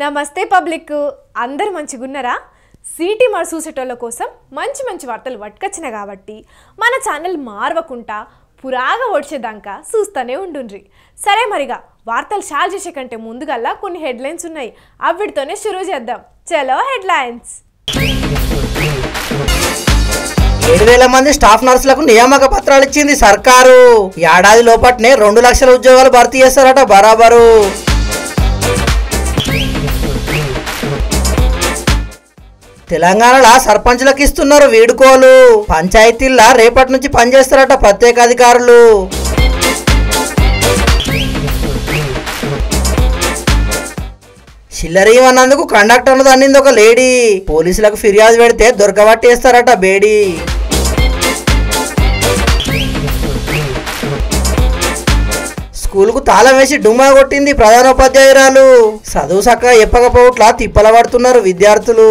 నమస్తే పబ్లిక్. అందరు మంచిగున్నారా? సిటీ మరి చూసేటోళ్ళ కోసం మంచి మంచి వార్తలు పట్టుకొచ్చినాయి కాబట్టి మన ఛానల్ మార్వకుండా పురాగా ఓడ్చేదాకా చూస్తూనే ఉండుండ్రి. సరే మరిగా వార్తలు షాల్ చేసే కంటే ముందుగల్లా కొన్ని హెడ్లైన్స్ ఉన్నాయి. అవిటితోనే షురూ చేద్దాం. చలో హెడ్లైన్స్. ఏడు వేల మంది స్టాఫ్ నర్సులకు నియామక పత్రాలు ఇచ్చింది సర్కారు. ఏడాది లోపట్నే రెండు లక్షల ఉద్యోగాలు భర్తీ చేస్తారట బరాబరు. తెలంగాణలో సర్పంచులకు ఇస్తున్నారు వీడుకోలు. పంచాయతీల్లో రేపటి నుంచి పనిచేస్తారట ప్రత్యేక అధికారులు. చిల్లర ఇవ్వనందుకు కండక్టర్ను దండింది ఒక లేడీ. పోలీసులకు ఫిర్యాదు పెడితే దొరకబట్టేస్తారట బేడీ. స్కూల్కు తాళం వేసి డుమా కొట్టింది ప్రధానోపాధ్యాయురాలు. చదువు సక్క ఎప్పకపోవట్లా తిప్పల పడుతున్నారు విద్యార్థులు.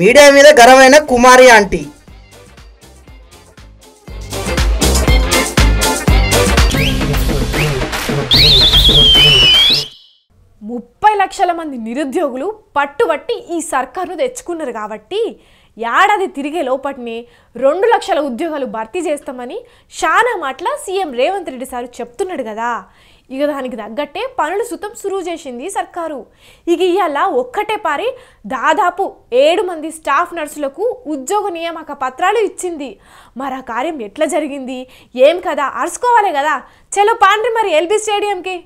మీడియా మీద గర్వమైన కుమారి ఆంటీ. ముప్పై లక్షల మంది నిరుద్యోగులు పట్టుబట్టి ఈ సర్కారును తెచ్చుకున్నారు కాబట్టి ఏడాది తిరిగే లోపటినే రెండు లక్షల ఉద్యోగాలు భర్తీ చేస్తామని షానా మాటల సీఎం రేవంత్ రెడ్డి సార్ చెప్తున్నాడు కదా. ఇక దానికి తగ్గట్టే పనులు సుతం సురువు చేసింది సర్కారు. ఇక ఇవాళ ఒక్కటే పారి దాదాపు ఏడు మంది స్టాఫ్ నర్సులకు ఉద్యోగ నియామక పత్రాలు ఇచ్చింది. మరి ఆ కార్యం ఎట్లా జరిగింది? ఏం కదా అరుచుకోవాలి కదా. చలో పాండ్రి మరి ఎల్బీ స్టేడియంకి.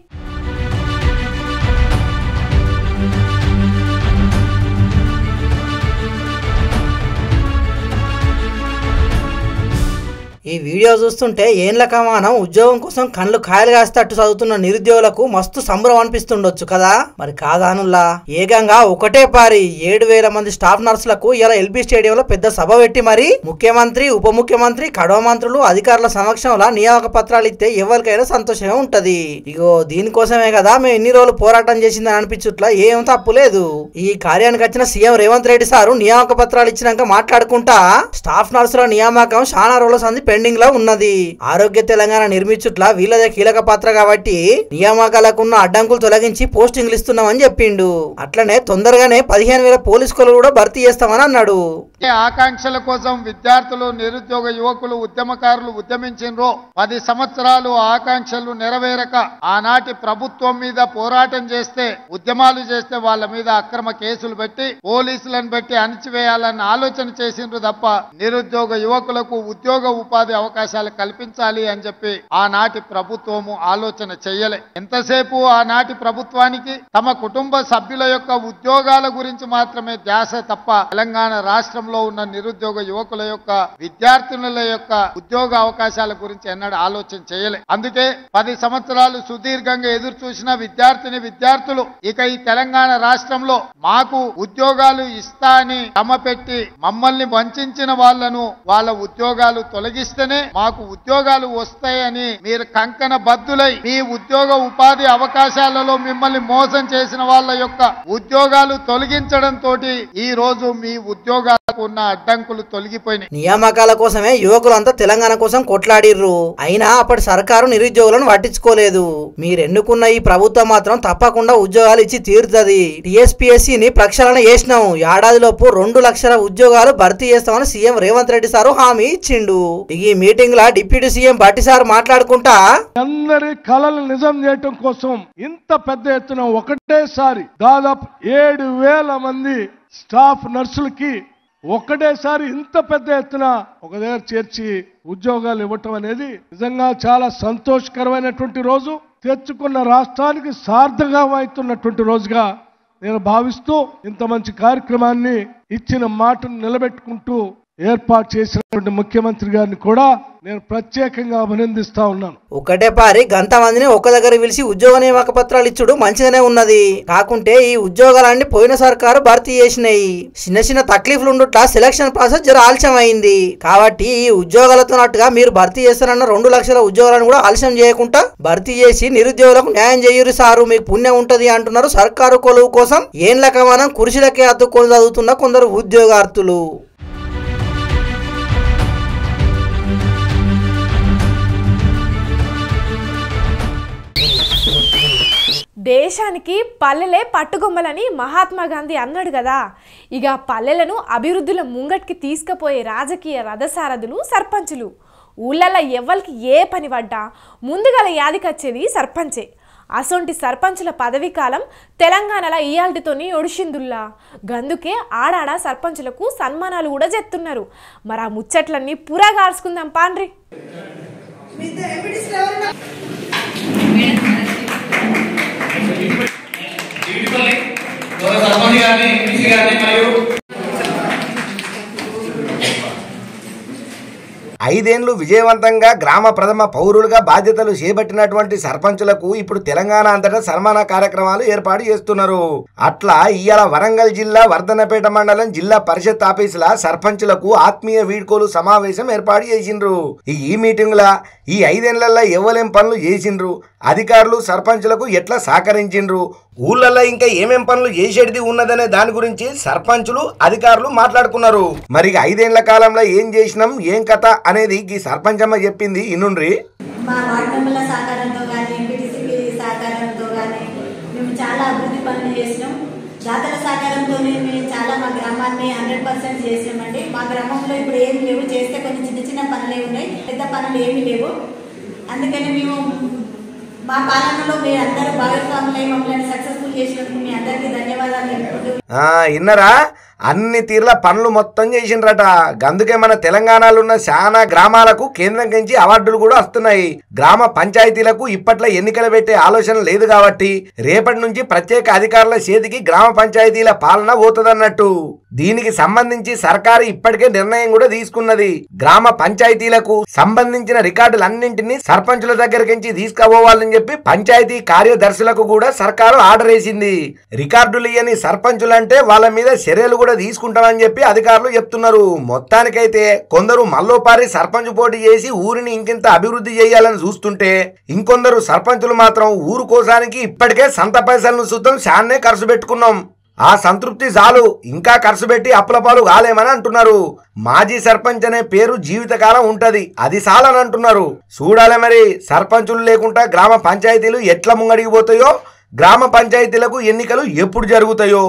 ఈ వీడియో చూస్తుంటే ఏండ్ల కమానం ఉద్యోగం కోసం కళ్ళు కాయలు కాస్తట్టు చదువుతున్న నిరుద్యోగులకు మస్తు సంబరం అనిపిస్తుండొచ్చు కదా? మరి కాదానుల్లా ఏకంగా ఒకటే పారి ఏడు వేల మంది స్టాఫ్ నర్సులకు ఇలా ఎల్బీ స్టేడియంలో పెద్ద సభ పెట్టి మరి ముఖ్యమంత్రి ఉప ముఖ్యమంత్రి కడవ మంత్రులు అధికారుల సమక్షంలో నియామక పత్రాలు ఇస్తే ఎవరికైనా సంతోషమే ఉంటది. ఇగో దీనికోసమే కదా మేము ఎన్ని రోజులు పోరాటం చేసిందని అనిపించుట్లా ఏం తప్పు లేదు. ఈ కార్యానికి వచ్చిన సీఎం రేవంత్ రెడ్డి సారు నియామక పత్రాలు ఇచ్చినాక మాట్లాడుకుంటా స్టాఫ్ నర్సుల నియామకం చాలా రోజుల సంది పెండింగ్లో ఉన్నది. ఆరోగ్య తెలంగాణ నిర్మించుట్ల వీళ్ళదే కీలక పాత్ర కాబట్టి నియామకాలకున్న అడ్డంకులు తొలగించి పోస్టింగ్లు ఇస్తున్నామని చెప్పిండు. అట్లనే తొందరగానే పదిహేను వేల పోలీసులు కూడా భర్తీ చేస్తామని అన్నాడు. ఏ ఆకాంక్షల కోసం విద్యార్థులు నిరుద్యోగ యువకులు ఉద్యమకారులు ఉద్యమించిండ్రో పది సంవత్సరాలు ఆకాంక్షలు నెరవేరక ఆనాటి ప్రభుత్వం మీద పోరాటం చేస్తే ఉద్యమాలు చేస్తే వాళ్ళ మీద అక్రమ కేసులు పెట్టి పోలీసులను పెట్టి అణిచివేయాలని ఆలోచన చేసిండ్రు తప్ప నిరుద్యోగ యువకులకు ఉద్యోగ ఉపాధి అవకాశాలు కల్పించాలి అని చెప్పి ఆనాటి ప్రభుత్వము ఆలోచన చేయలే ఎంతసేపు ఆనాటి ప్రభుత్వానికి తమ కుటుంబ సభ్యుల యొక్క ఉద్యోగాల గురించి మాత్రమే ధ్యాస తప్ప తెలంగాణ రాష్ట్రంలో ఉన్న నిరుద్యోగ యువకుల యొక్క విద్యార్థినుల యొక్క ఉద్యోగ అవకాశాల గురించి ఎన్నడూ ఆలోచన చేయలే అందుకే పది సంవత్సరాలు సుదీర్ఘంగా ఎదురు చూసిన విద్యార్థిని విద్యార్థులు ఇక ఈ తెలంగాణ రాష్ట్రంలో మాకు ఉద్యోగాలు ఇస్తా అని పెట్టి మమ్మల్ని వంచిన వాళ్ళను వాళ్ళ ఉద్యోగాలు తొలగిస్తేనే మాకు ఉద్యోగాలు వస్తాయని మీరు కంకణ బద్దులై మీ ఉద్యోగ ఉపాధి అవకాశాలలో మిమ్మల్ని మోసం చేసిన వాళ్ళ యొక్క ఉద్యోగాలు తొలగించడం తోటి ఈ రోజు మీ ఉద్యోగాలకు ఉన్న అడ్డంకులు తొలగిపోయినాయి. నియామకాల కోసమే యువకులంతా తెలంగాణ కోసం కొట్లాడిర్రు. అయినా అప్పటి సర్కారు నిరుద్యోగులను పట్టించుకోలేదు. మీరెన్నుకున్న ఈ ప్రభుత్వం మాత్రం తప్పకుండా ఉద్యోగాలు ఇచ్చి తీరుతుంది. టీఎస్పీఎస్సీ ని ప్రక్షాళన చేసినాం. ఏడాదిలోపు రెండు లక్షల ఉద్యోగాలు భర్తీ చేస్తామని సీఎం రేవంత్ రెడ్డి సారు హామీ ఇచ్చిండు. ఈ మీటింగ్లో డిప్యూటీ సీఎం భట్టి సార్ మాట్లాడుకుంటా అందరి కళలు నిజం చేయటం కోసం ఇంత పెద్ద ఎత్తున ఒకటేసారి దాదాపు ఏడు వేల మంది స్టాఫ్ నర్సులకి ఒకటేసారి ఇంత పెద్ద ఎత్తున ఒక దగ్గర చేర్చి ఉద్యోగాలు ఇవ్వటం అనేది నిజంగా చాలా సంతోషకరమైనటువంటి రోజు. తెచ్చుకున్న రాష్ట్రానికి సార్థకమవుతున్నటువంటి రోజుగా నేను భావిస్తూ ఇంత మంచి కార్యక్రమాన్ని ఇచ్చిన మాటను నిలబెట్టుకుంటూ ఏర్పాటు చేసినటువంటి ముఖ్యమంత్రి గారిని కూడా నేను ప్రత్యేకంగా అభినందిస్తా ఉన్నాను. ఒకటే పారి గంత మందిని ఒక దగ్గర పిలిచి ఉద్యోగ నియామక పత్రాలు ఇచ్చుడు మంచిగానే ఉన్నది. కాకుంటే ఈ ఉద్యోగాలన్నీ పోయిన సర్కారు భర్తీ చేసినాయి. చిన్న చిన్న తక్లీఫ్లు ఉండుట సెలక్షన్ ప్రాసెస్ జర ఆలస్యం అయింది కాబట్టి ఈ ఉద్యోగాలతో నట్టుగా మీరు భర్తీ చేస్తారన్న రెండు లక్షల ఉద్యోగాలను కూడా ఆలస్యం చేయకుండా భర్తీ చేసి నిరుద్యోగులకు న్యాయం చేయరు సారు. మీకు పుణ్యం ఉంటది అంటున్నారు సర్కారు కొలువు కోసం. ఏం లెక్క మనం కురిసిలకే అతుక్కొని చదువుతున్న కొందరు ఉద్యోగార్థులు. దేశానికి పల్లెలే పట్టుకొమ్మలని మహాత్మా గాంధీ అన్నాడు కదా. ఇక పల్లెలను అభివృద్ధిలో ముంగట్కి తీసుకుపోయే రాజకీయ రథసారథులు సర్పంచులు. ఊళ్ళల్లో ఎవ్వరికి ఏ పని పడ్డా ముందుగల యాదికొచ్చేది సర్పంచే. అసొంటి సర్పంచుల పదవీ కాలం తెలంగాణలో ఇయాల్టితోని ఒడిషిందుల్లా. గందుకే ఆడాడ సర్పంచులకు సన్మానాలు కూడా చేస్తున్నారు మరి ఆ ముచ్చట్లన్నీ పురాగార్చుకుందాం పాండ్రి. గౌరవ సర్పంచ్ గారిని ఎంపీసీ గారిని మరియు ఐదేండ్లు విజయవంతంగా గ్రామ ప్రథమ పౌరులుగా బాధ్యతలు చేపట్టినటువంటి సర్పంచులకు ఇప్పుడు తెలంగాణ అంతటా సన్మాన కార్యక్రమాలు ఏర్పాటు చేస్తున్నారు. అట్లా ఇవాళ వరంగల్ జిల్లా వర్ధనపేట మండలం జిల్లా పరిషత్ ఆఫీసుల సర్పంచులకు ఆత్మీయ వీడ్కోలు సమావేశం ఏర్పాటు చేసిండ్రు. ఈ ఈ మీటింగ్ల ఈ ఐదేళ్ళలో ఎవలేం పనులు చేసిండ్రు. అధికారులు సర్పంచులకు ఎట్లా సహకరించిండ్రు? ఊళ్ళల్లో ఇంకా ఏమేం పనులు చేసేటిది ఉన్నదనే దాని గురించి సర్పంచులు అధికారులు మాట్లాడుకున్నారు. మరి ఐదేళ్ళ కాలంలో ఏం చేసినాం ఏం కథ అనేది ఈ సర్పంచ్ అమ్మ చెప్పింది ఇనుండ్రి. మా వార్డు మెంబర్ల సహకారంతో కానీ ఎంపీటీసీపీ సహకారంతో కానీ మేము చాలా అభివృద్ధి పనులు చేసినాం. దాతల సహకారంతోనే మేము చాలా మా గ్రామాన్ని హండ్రెడ్ పర్సెంట్ చేసినామండి. మా గ్రామంలో ఇప్పుడు ఏమి లేవు చేస్తే కొన్ని చిన్న చిన్న పనులే ఉన్నాయి. పెద్ద పనులు ఏమీ లేవు. అందుకని మేము మా పాలనలో మీరు అందరూ భాగస్వాములై మమ్మల్ని సక్సెస్ఫుల్ చేసినందుకు మీ అందరికీ ధన్యవాదాలు. తెలుపుకుంటూ ఇన్నరా అన్ని తీర్ల పనులు మొత్తం చేసిండ్రట. గందుకే మన తెలంగాణలో ఉన్న చాలా గ్రామాలకు కేంద్రం నుంచి అవార్డులు కూడా వస్తున్నాయి. గ్రామ పంచాయతీలకు ఇప్పట్లో ఎన్నికలు పెట్టే ఆలోచన లేదు కాబట్టి రేపటి నుంచి ప్రత్యేక అధికారుల చేతికి గ్రామ పంచాయతీల పాలన పోతుందన్నట్టు. దీనికి సంబంధించి సర్కారు ఇప్పటికే నిర్ణయం కూడా తీసుకున్నది. గ్రామ పంచాయతీలకు సంబంధించిన రికార్డులన్నింటినీ సర్పంచుల దగ్గరికి తీసుకుపోవాలని చెప్పి పంచాయతీ కార్యదర్శులకు కూడా సర్కారు ఆర్డర్ వేసింది. రికార్డులు ఇయ్యని సర్పంచులంటే వాళ్ళ మీద చర్యలు కూడా తీసుకుంటామని చెప్పి అధికారులు చెప్తున్నారు. మొత్తానికైతే కొందరు మల్లోపారి సర్పంచ్ పోటీ చేసి ఊరిని ఇంకింత అభివృద్ధి చేయాలని చూస్తుంటే ఇంకొందరు సర్పంచులు మాత్రం ఊరు కోసానికి ఇప్పటికే సంత పైసలను చూద్దాం శాన్నే ఖర్చు పెట్టుకున్నాం. ఆ సంతృప్తి చాలు. ఇంకా ఖర్చు పెట్టి అప్పులపాలు కాలేమని అంటున్నారు. మాజీ సర్పంచ్ అనే పేరు జీవితకాలం ఉంటది. అది చాలని అంటున్నారు. చూడాలి మరి సర్పంచులు లేకుండా గ్రామ పంచాయతీలు ఎట్లా ముంగడిగిపోతాయో గ్రామ పంచాయతీలకు ఎన్నికలు ఎప్పుడు జరుగుతాయో.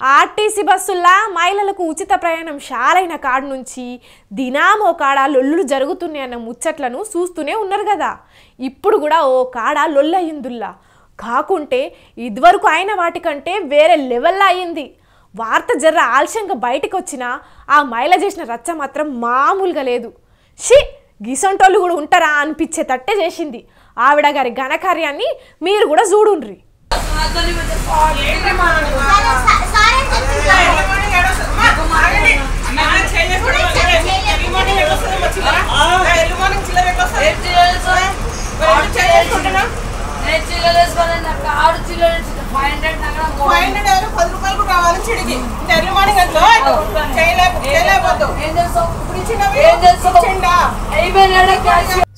ఆర్టీసీ బస్సుల్లా మహిళలకు ఉచిత ప్రయాణం షాలైన కాడ నుంచి దినామో కాడ లొల్లులు జరుగుతున్నాయన్న ముచ్చట్లను చూస్తూనే ఉన్నారు కదా. ఇప్పుడు కూడా ఓ కాడ లొల్లయ్యిందుల్లా కాకుంటే ఇదివరకు అయిన వాటికంటే వేరే లెవెల్లో అయింది వార్త జర్ర ఆలస్యంగా బయటకు వచ్చినా ఆ మహిళ చేసిన రచ్చ మాత్రం మామూలుగా లేదు. షీ గిసంటోళ్ళు కూడా ఉంటారా అనిపించే తట్టే చేసింది. ఆవిడ గారి ఘనకార్యాన్ని మీరు కూడా చూడుండ్రి.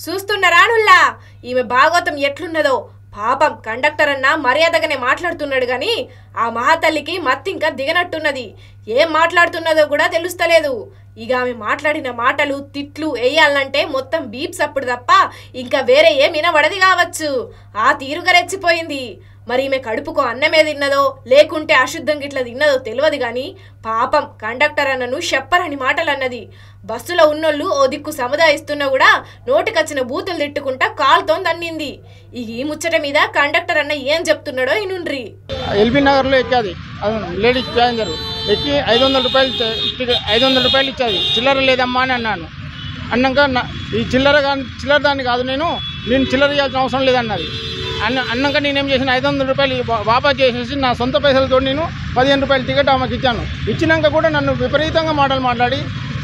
చూస్తున్న నుల్లా ఈమె భాగవతం ఎట్లున్నదో? పాపం కండక్టర్ అన్న మర్యాదగానే మాట్లాడుతున్నాడు గాని ఆ మహాతల్లికి మత్తింకా దిగనట్టున్నది. ఏం మాట్లాడుతున్నదో కూడా తెలుస్తలేదు. ఇక ఆమె మాట్లాడిన మాటలు తిట్లు వేయాలంటే మొత్తం బీప్స్ అప్పుడు తప్ప ఇంకా వేరే ఏం వినబడది కావచ్చు. ఆ తీరుగా రెచ్చిపోయింది. మరి ఈమె కడుపుకు అన్నమే తిన్నదో లేకుంటే అశుద్ధం గిట్ల తిన్నదో తెలియదు కానీ పాపం కండక్టర్ అన్నను చెప్పరని మాటలు అన్నది బస్సులో ఉన్నోళ్ళు ఓ దిక్కు సముదాయిస్తున్నా కూడా నోటికొచ్చిన బూతులు తిట్టుకుంటా కాల్తో దన్నింది ఈ ముచ్చట మీద కండక్టర్ అన్న ఏం చెప్తున్నాడో ఇనుండ్రి. ఎల్బీ నగర్లో ఎక్కాది. Ladies passenger. ఎక్కి ఐదు వందల రూపాయలు ఐదు వందల రూపాయలు ఇచ్చాది. చిల్లర లేదమ్మా అని అన్నాను. అన్నాక నా- ఈ చిల్లర కానీ చిల్లర దాన్ని కాదు నేను నేను చిల్లర ఇవ్వాల్సిన అవసరం లేదన్నది. అన్న అన్నాక నేనేం చేసిన ఐదు వందల రూపాయలు వా- వాపస్ చేసేసి నా సొంత పైసలతో నేను పదిహేను రూపాయల టికెట్ ఆమెకి ఇచ్చాను. ఇచ్చినాక కూడా నన్ను విపరీతంగా మాటలు మాట్లాడి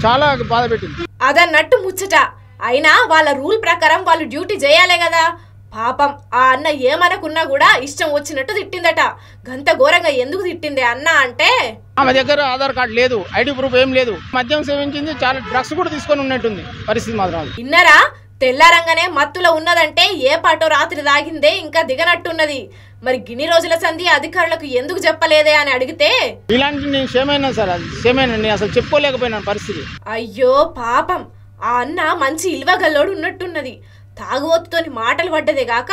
చాలా బాధ పెట్టింది. అదన్నట్టు ముచ్చట. అయినా వాళ్ళ రూల్ ప్రకారం వాళ్ళు డ్యూటీ చేయాలే కదా. పాపం ఆ అన్న ఏమనకున్నా కూడా ఇష్టం వచ్చినట్టు తిట్టిందట. గంత ఘోరంగా ఎందుకు తిట్టిందే అన్న అంటే? ఆమె దగ్గర ఆధార్ కార్డు లేదు ఐడి ప్రూఫ్ ఏం లేదు. మద్యం సేవించింది చాలా డ్రగ్స్ కూడా తీసుకొని ఉన్నట్టుంది పరిస్థితి మాత్రం విన్నారా? తెల్లారంగానే మత్తులో ఉన్నదంటే ఏ పాటో రాత్రి దాగిందే ఇంకా దిగనట్టున్నది. మరి గిన్ని రోజుల సంధి అధికారులకు ఎందుకు చెప్పలేదే అని అడిగితే ఇలాంటి నేను సేమైనా సార్ అది సేమైనా నేను అసలు చెప్పుకోలేకపోయినాను పరిస్థితి. అయ్యో పాపం ఆ అన్న మంచి ఇల్వగల్లోడు ఉన్నట్టున్నది. తాగుబోతుతోని మాటలు పడ్డదే గాక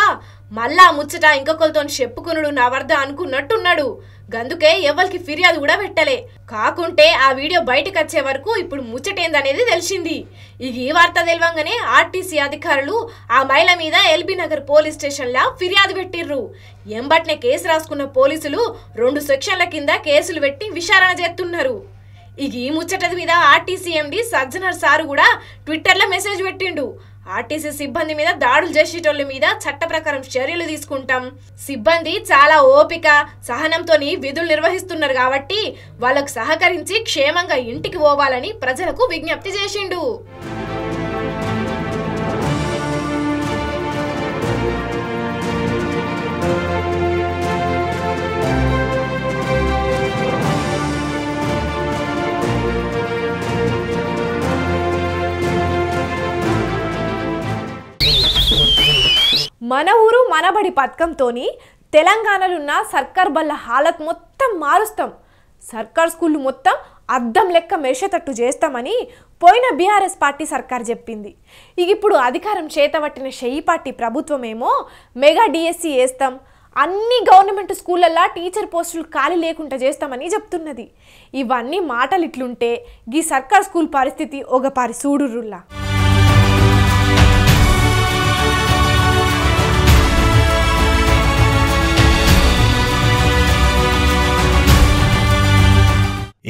మళ్ళా ముచ్చట ఇంకొకరితో చెప్పుకునుడు నా వరద అనుకున్నట్టున్నాడు. గందుకే ఎవరికి ఫిర్యాదు కూడా పెట్టలే. కాకుంటే ఆ వీడియో బయటకు వచ్చే వరకు ఇప్పుడు ముచ్చటేందనేది తెలిసింది. ఇక ఈ వార్త తెలియంగానే ఆర్టీసీ అధికారులు ఆ మహిళ మీద ఎల్బీ నగర్ పోలీస్ స్టేషన్లో ఫిర్యాదు పెట్టిర్రు. ఎంబట్నే కేసు రాసుకున్న పోలీసులు రెండు సెక్షన్ల కింద కేసులు పెట్టి విచారణ చేస్తున్నారు. ఇక ఈ ముచ్చట మీద ఆర్టీసీ ఎండి సజ్జనర్ సారు కూడా ట్విట్టర్లో మెసేజ్ పెట్టిండు. ఆర్టీసీ సిబ్బంది మీద దాడులు చేసేటోళ్ళ మీద చట్ట ప్రకారం చర్యలు తీసుకుంటాం. సిబ్బంది చాలా ఓపిక సహనంతో విధులు నిర్వహిస్తున్నారు కాబట్టి వాళ్ళకు సహకరించి క్షేమంగా ఇంటికి పోవాలని ప్రజలకు విజ్ఞప్తి చేసిండు. మన ఊరు మనబడి పథకంతోని తెలంగాణలో ఉన్న సర్కార్ బల్ల హాలత్ మొత్తం మారుస్తాం. సర్కార్ స్కూళ్ళు మొత్తం అద్దం లెక్క మెరిసేటట్టు చేస్తామని పోయిన బీఆర్ఎస్ పార్టీ సర్కార్ చెప్పింది. ఇక ఇప్పుడు అధికారం చేతబట్టిన షెయి పార్టీ ప్రభుత్వమేమో మెగా డిఎస్సి వేస్తాం. అన్ని గవర్నమెంట్ స్కూళ్ళల్లో టీచర్ పోస్టులు ఖాళీ లేకుండా చేస్తామని చెప్తున్నది. ఇవన్నీ మాటలు ఇట్లుంటే ఈ సర్కార్ స్కూల్ పరిస్థితి ఒక పారి సూడురుల్లా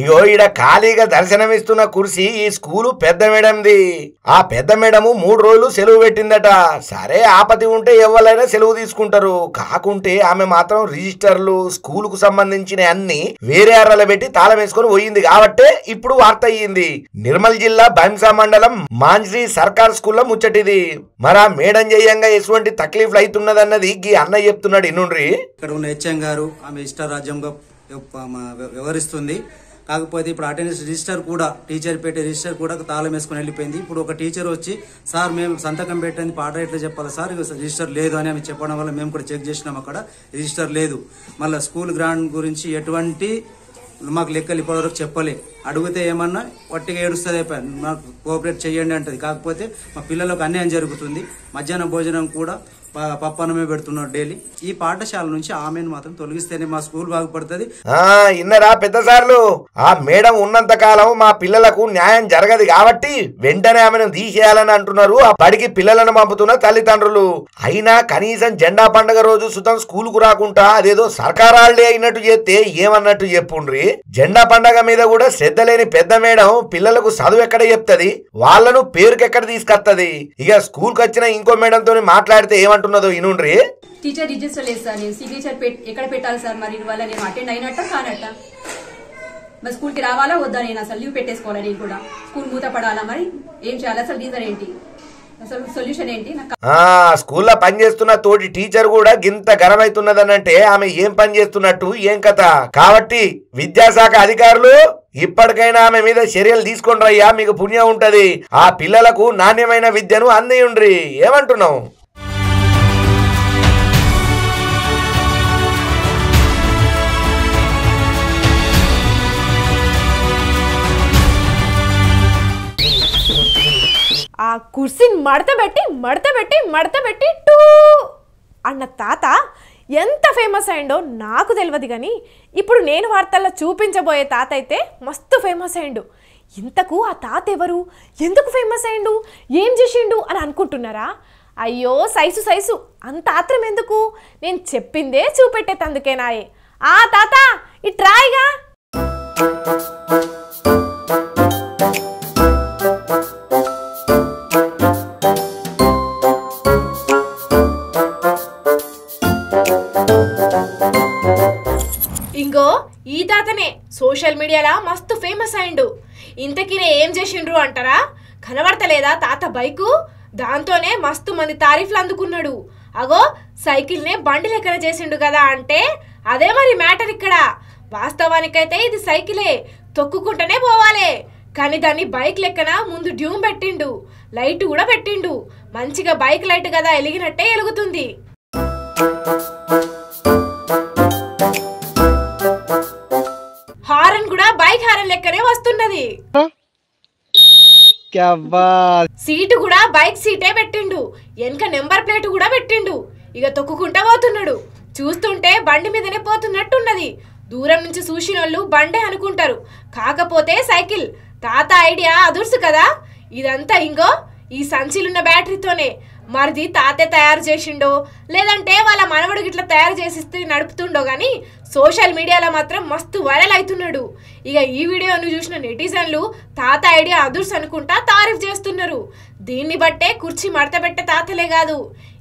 ఇగో ఈడ ఖాళీగా దర్శనమిస్తున్న కుర్సీ ఈ స్కూలు పెద్ద మేడంది. ఆ పెద్ద మేడము మూడు రోజులు సెలవు పెట్టిందట. సరే ఆపతి ఉంటే ఎవరైనా సెలవు తీసుకుంటారు. కాకుంటే ఆమె మాత్రం రిజిస్టర్లు స్కూల్కు సంబంధించిన అన్ని వేరే అర్రల పెట్టి తాళం వేసుకొని పోయింది. కాబట్టే ఇప్పుడు వార్త అయ్యింది. నిర్మల్ జిల్లా భైంసా మండలం మాంజ్రీ సర్కార్ స్కూల్లో ముచ్చటిది. మరి ఆ మేడం చేయంగా ఎటువంటి తక్లీఫ్లు అవుతున్నదన్నది గీ అన్న చెప్తున్నాడు ఇన్నుండ్రి ఇక్కడ ఉన్న హెచ్ఎం గారు ఆమె ఇష్ట రాజ్యంగా వ్యవహరిస్తుంది. కాకపోతే ఇప్పుడు అటెండెన్స్ రిజిస్టర్ కూడా టీచర్ పెట్టే రిజిస్టర్ కూడా తాళం వేసుకుని వెళ్ళిపోయింది. ఇప్పుడు ఒక టీచర్ వచ్చి సార్ మేము సంతకం పెట్టింది పాట ఎట్లా చెప్పాలి సార్ రిజిస్టర్ లేదు అని ఆమె చెప్పడం వల్ల మేము కూడా చెక్ చేసినాం అక్కడ. రిజిస్టర్ లేదు. మళ్ళీ స్కూల్ గ్రాండ్ గురించి ఎటువంటి మాకు లెక్కలు ఇప్పటివరకు చెప్పలే. అడిగితే ఏమన్నా ఒట్టిగా ఏడుస్తుంది మాకు కోఆపరేట్ చేయండి అంటది. కాకపోతే మా పిల్లలకు అన్యాయం జరుగుతుంది. మధ్యాహ్నం భోజనం కూడా ప- పప్పన్నమే పెడుతున్నాడు డైలీ. ఈ పాఠశాల నుంచి ఆమెను మాత్రం తొలగిస్తేనే మా స్కూల్ బాగుపడుతుంది. ఆ ఇన్నరా పెద్ద సార్లు. ఆ మేడం ఉన్నంత కాలం మా పిల్లలకు న్యాయం జరగదు కాబట్టి వెంటనే ఆమెను తీసేయాలని అంటున్నారు. ఆ బడికి పిల్లలను పంపుతున్న తల్లిదండ్రులు. అయినా కనీసం జెండా పండగ రోజు సుతం స్కూల్కు రాకుండా అదేదో సర్కారాలే అయినట్టు చేస్తే ఏమన్నట్టు చెప్పుండ్రి? జెండా పండగ మీద కూడా శ్రద్ధ లేని పెద్ద మేడం పిల్లలకు చదువు ఎక్కడ చెప్తది? వాళ్ళను పేరుకి ఎక్కడ తీసుకొత్తది? ఇక స్కూల్కి వచ్చిన ఇంకో మేడంతో మాట్లాడితే ఏమంటున్నదో ఇనుండ్రి టీచర్ రిజిస్టర్ లేదు సార్ నేను సిగ్నేచర్ ఎక్కడ పెట్టాలి సార్? మరి వల్ల నేను అటెండ్ అయినట్ట కానట్ట? మరి స్కూల్కి రావాలా వద్దా నేను? అసలు లీవ్ పెట్టేసుకోవాలా నేను కూడా? స్కూల్ మూత పడాలా మరి? ఏం చేయాలి? అసలు రీజన్ ఏంటి? స్కూల్లో పనిచేస్తున్న తోటి టీచర్ కూడా గింత గరమైతున్నదనంటే ఆమె ఏం పని చేస్తున్నట్టు? ఏం కథ? కాబట్టి విద్యాశాఖ అధికారులు ఇప్పటికైనా ఆమె మీద చర్యలు తీసుకోండి అయ్యా మీకు పుణ్యం ఉంటది. ఆ పిల్లలకు నాణ్యమైన విద్యను అందియుండ్రి. ఏమంటున్నావు? ఆ కుర్సీని మడత పెట్టి మడత పెట్టి మడత పెట్టి టూ అన్న తాత ఎంత ఫేమస్ అయిండో నాకు తెలియదు కానీ ఇప్పుడు నేను వార్తల్లో చూపించబోయే తాత అయితే మస్తు ఫేమస్ అయిండు ఇంతకు ఆ తాత ఎవరు? ఎందుకు ఫేమస్ అయిండు ఏం చేసిండు? అని అనుకుంటున్నారా? అయ్యో సైసు సైసు అంత ఆత్రం ఎందుకు? నేను చెప్పిందే చూపెట్టేతందుకేనాయే ఆ తాత ఇట్రాయిగా సోషల్ మీడియాలో మస్తు ఫేమస్ అయిండు. ఇంతకీనే ఏం చేసిండ్రు అంటారా? కనబడతలేదా తాత బైకు? దాంతోనే మస్తు మంది తారీఫ్లు అందుకున్నాడు. అగో సైకిల్నే బండి లెక్కన చేసిండు కదా అంటే అదే మరి మ్యాటర్ ఇక్కడ. వాస్తవానికైతే ఇది సైకిలే. తొక్కుకుంటూనే పోవాలి. కానీ దాన్ని బైక్ లెక్కన ముందు డ్యూమ్ పెట్టిండు. లైట్ కూడా పెట్టిండు. మంచిగా బైక్ లైట్ కదా ఎలిగినట్టే ఎలుగుతుంది. వస్తున్నది సీటు కూడా బైక్ సీటే పెట్టిండు. వెనక నెంబర్ ప్లేట్ కూడా పెట్టిండు. ఇక తొక్కుకుంటా పోతున్నాడు. చూస్తుంటే బండి మీదనే పోతున్నట్టున్నది. దూరం నుంచి చూసినోళ్ళు బండే అనుకుంటారు. కాకపోతే సైకిల్. తాత ఐడియా అదుర్సు కదా. ఇదంతా ఇంగో ఈ సంచిలున్న బ్యాటరీతోనే. మరిది తాతే తయారు చేసిండో లేదంటే వాళ్ళ మనవడు గిట్ల తయారు చేసిస్తే నడుపుతుండో కానీ సోషల్ మీడియాలో మాత్రం మస్తు వైరల్ అవుతున్నాడు ఇక ఈ వీడియోను చూసిన నెటిజన్లు తాత ఐడియా అదుర్స్ అనుకుంటా తారీఫ్ చేస్తున్నారు. దీన్ని బట్టే కుర్చీ మడత పెట్టే తాతలే కాదు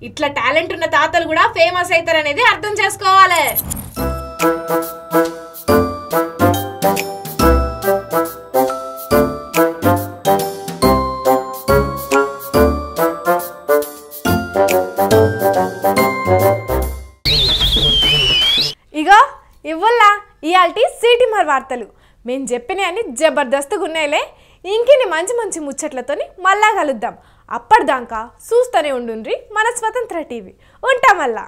ఇట్లా టాలెంట్ ఉన్న తాతలు కూడా ఫేమస్ అవుతారనేది అర్థం చేసుకోవాలి. జబర్దస్తుగా ఉన్నాయిలే. ఇంకిన్ని మంచి మంచి ముచ్చట్లతోని మళ్ళా కలుద్దాం. అప్పటిదాకా చూస్తూనే ఉండుండ్రి మన స్వతంత్ర టీవీ. ఉంటాం మళ్ళా.